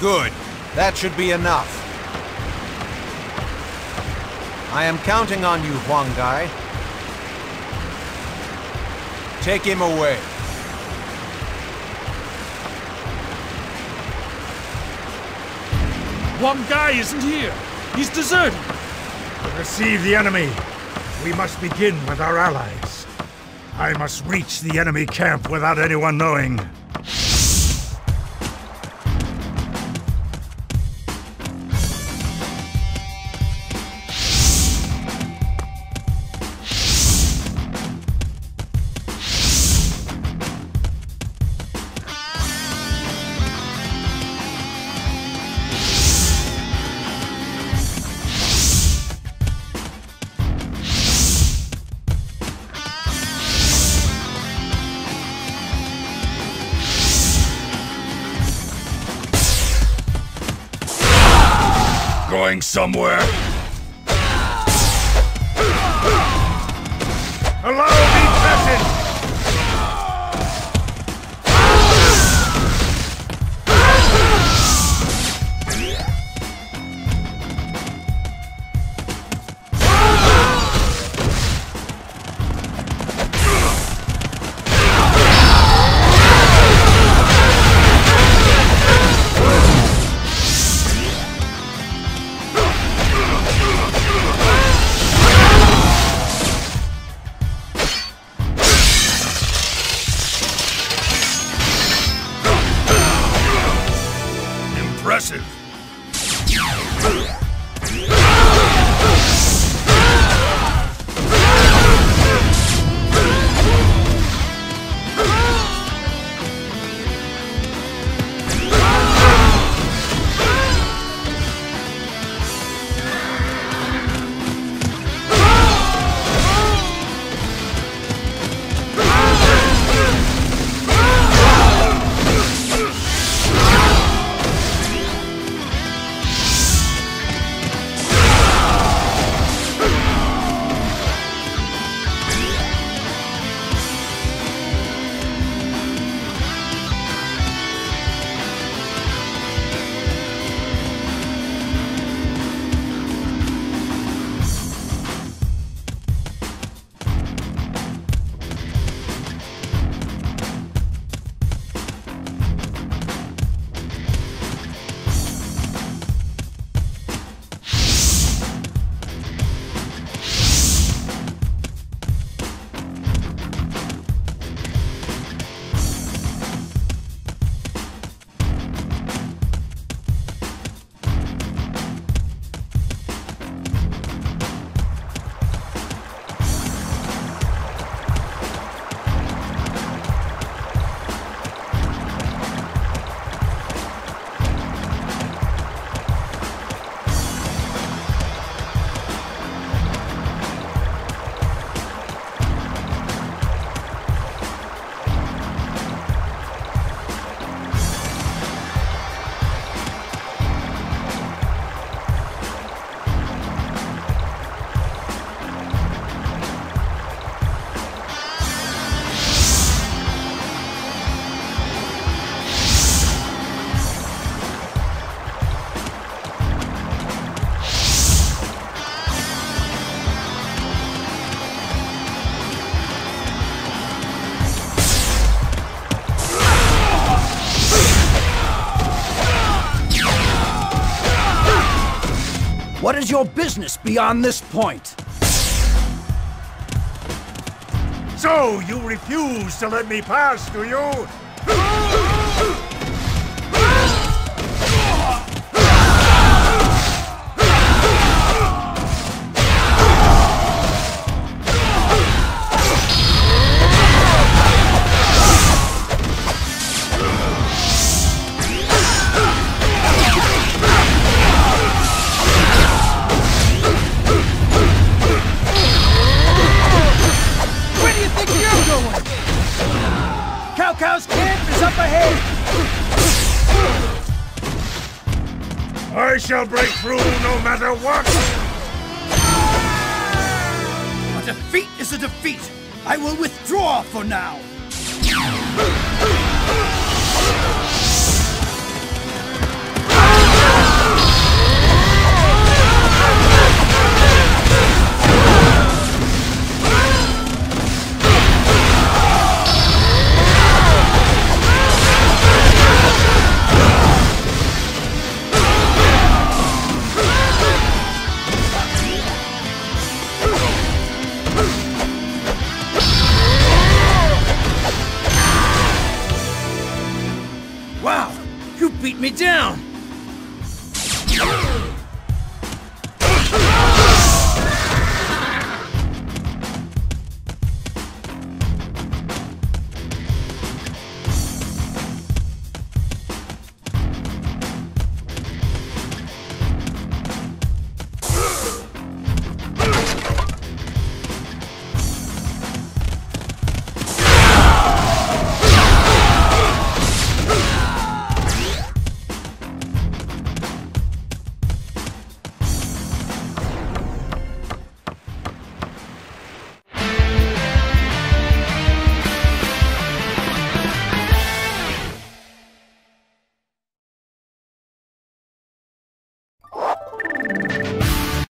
Good. That should be enough. I am counting on you, Huang Gai. Take him away. Huang Gai isn't here. He's deserted. Receive the enemy. We must begin with our allies. I must reach the enemy camp without anyone knowing. Going somewhere. Impressive. What is your business beyond this point? So, you refuse to let me pass, do you? Going? Cao Cao's camp is up ahead! I shall break through no matter what! A defeat is a defeat! I will withdraw for now! You beat me down!